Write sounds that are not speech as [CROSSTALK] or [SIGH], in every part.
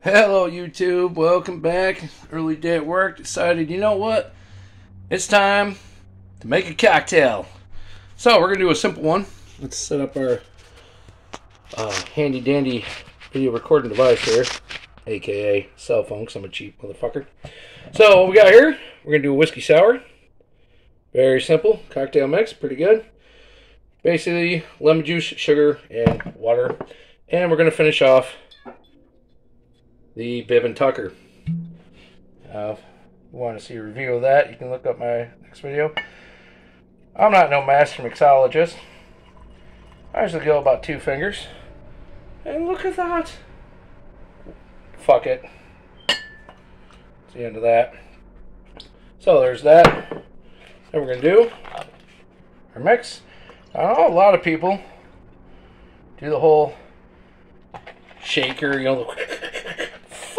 Hello, YouTube. Welcome back. Early day at work. Decided, you know what? It's time to make a cocktail. So, we're going to do a simple one. Let's set up our uh, handy dandy video recording device here, aka cell phone, because I'm a cheap motherfucker. So, what we got here, we're going to do a whiskey sour. Very simple. Cocktail mix. Pretty good. Basically, lemon juice, sugar, and water. And we're going to finish off the Bib and Tucker. Uh, if you want to see a review of that, you can look up my next video. I'm not no master mixologist. I usually go about two fingers. And look at that. Fuck it. It's the end of that. So there's that. Then we're going to do our mix. I know a lot of people do the whole shaker, you know,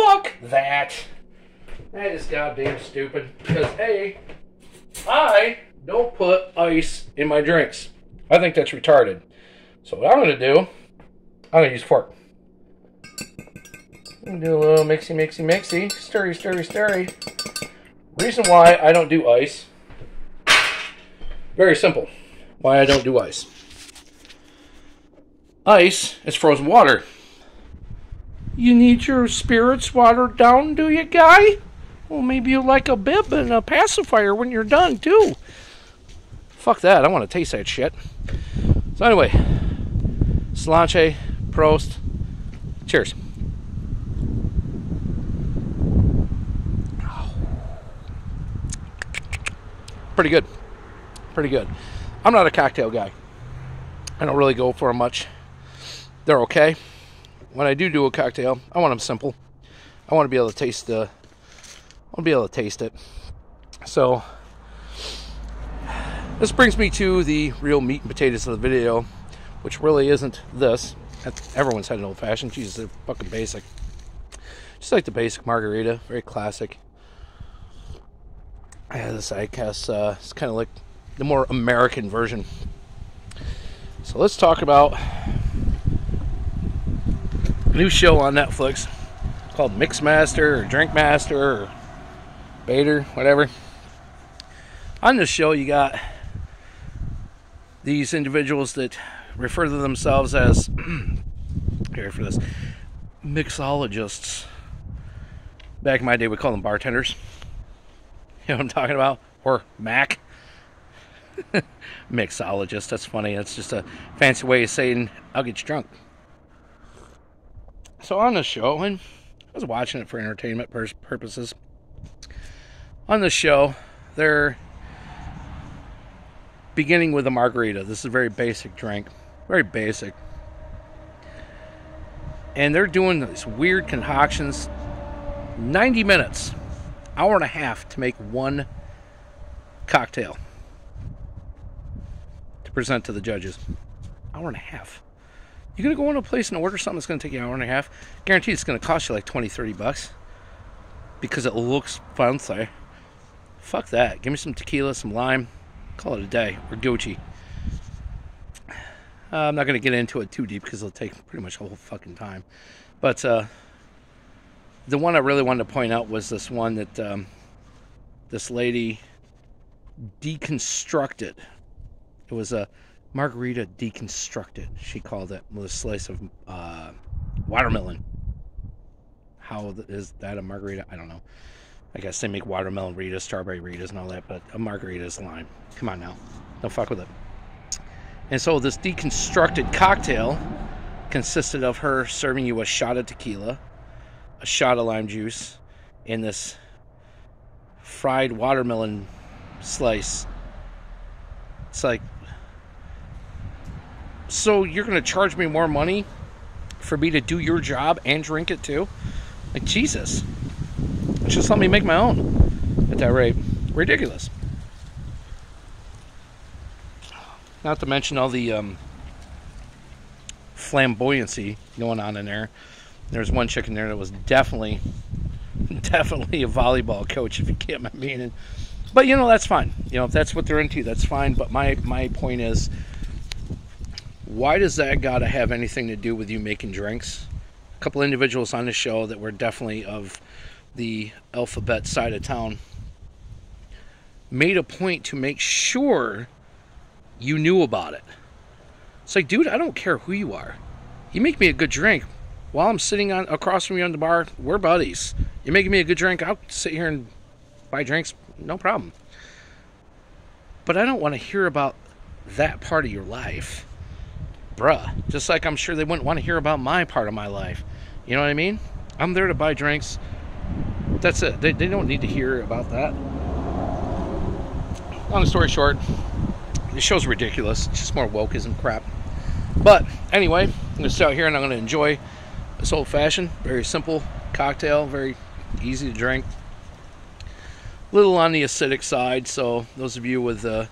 fuck that. That is goddamn stupid. Because, hey, I don't put ice in my drinks. I think that's retarded. So, what I'm going to do, I'm going to use fork. Do a little mixy, mixy, mixy. Stirry, stirry, stirry. Reason why I don't do ice. Very simple. Why I don't do ice. Ice is frozen water. You need your spirits watered down, do you, guy? Well, maybe you like a bib and a pacifier when you're done, too. Fuck that. I want to taste that shit. So, anyway, Sláinte, Prost. Cheers. Pretty good. Pretty good. I'm not a cocktail guy. I don't really go for them much. They're okay when I do do a cocktail, I want them simple. I want to be able to taste the. I want to be able to taste it. So this brings me to the real meat and potatoes of the video, which really isn't this. Everyone's had an old fashioned. Jesus, they're fucking basic. Just like the basic margarita, very classic. Yeah, this I guess uh, it's kind of like the more American version. So let's talk about new show on Netflix called Mixmaster or Drinkmaster or Bader, whatever. On this show, you got these individuals that refer to themselves as [CLEARS THROAT] here for this mixologists. Back in my day, we call them bartenders. You know what I'm talking about? Or Mac. [LAUGHS] Mixologist. That's funny. That's just a fancy way of saying I'll get you drunk so on the show, and I was watching it for entertainment purposes. On the show, they're beginning with a margarita. This is a very basic drink, very basic. And they're doing these weird concoctions 90 minutes, hour and a half to make one cocktail to present to the judges. Hour and a half. You're going to go in a place and order something that's going to take you an hour and a half. Guaranteed it's going to cost you like 20, 30 bucks because it looks fancy. Fuck that. Give me some tequila, some lime. Call it a day. Or Gucci. Uh, I'm not going to get into it too deep because it'll take pretty much a whole fucking time. But uh, the one I really wanted to point out was this one that um, this lady deconstructed. It was a margarita deconstructed. She called it with a slice of uh, watermelon. How is that a margarita? I don't know. I guess they make watermelon Ritas, strawberry Ritas, and all that, but a margarita is lime. Come on now, don't fuck with it. And so this deconstructed cocktail consisted of her serving you a shot of tequila, a shot of lime juice, and this fried watermelon slice. It's like so you're going to charge me more money for me to do your job and drink it too? Like, Jesus. Just let me make my own at that rate. Ridiculous. Not to mention all the um, flamboyancy going on in there. There's one chick in there that was definitely, [LAUGHS] definitely a volleyball coach, if you get my meaning. But you know that's fine. You know if that's what they're into, that's fine. But my my point is, why does that got to have anything to do with you making drinks a couple individuals on the show that were definitely of the alphabet side of town made a point to make sure you knew about it. It's like, dude, I don't care who you are. You make me a good drink. While I'm sitting on across from you on the bar, we're buddies. You're making me a good drink. I'll sit here and buy drinks, no problem. But I don't want to hear about that part of your life. Bruh. Just like I'm sure they wouldn't want to hear about my part of my life. You know what I mean? I'm there to buy drinks. That's it. They, they don't need to hear about that. Long story short, the show's ridiculous. It's just more wokeism crap. But anyway, I'm gonna sit out here and I'm gonna enjoy this old fashioned, very simple cocktail, very easy to drink. A little on the acidic side, so those of you with uh,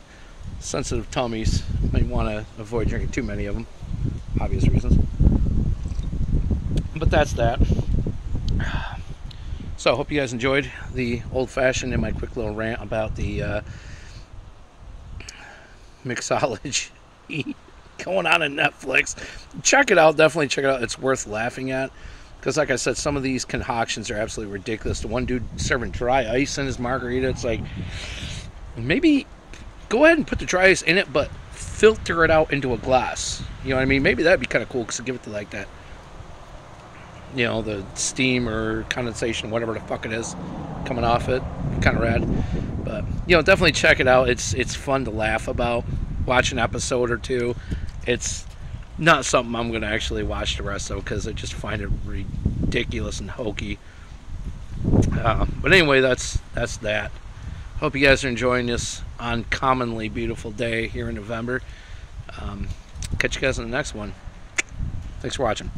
sensitive tummies might want to avoid drinking too many of them, obvious reasons. But that's that. [SIGHS] So I hope you guys enjoyed the old fashioned and my quick little rant about the uh, mixology [LAUGHS] going on in Netflix. Check it out. Definitely check it out. It's worth laughing at. Because, like I said, some of these concoctions are absolutely ridiculous. The one dude serving dry ice in his margarita, it's like, maybe go ahead and put the dry ice in it, but filter it out into a glass. You know what I mean? Maybe that'd be kind of cool because give it to like that, you know, the steam or condensation, whatever the fuck it is, coming off it. Kind of rad. But you know, definitely check it out. It's it's fun to laugh about. Watch an episode or two. It's not something I'm going to actually watch the rest of because I just find it ridiculous and hokey. Uh, but anyway, that's that's that. Hope you guys are enjoying this uncommonly beautiful day here in November. Um, catch you guys in the next one. Thanks for watching.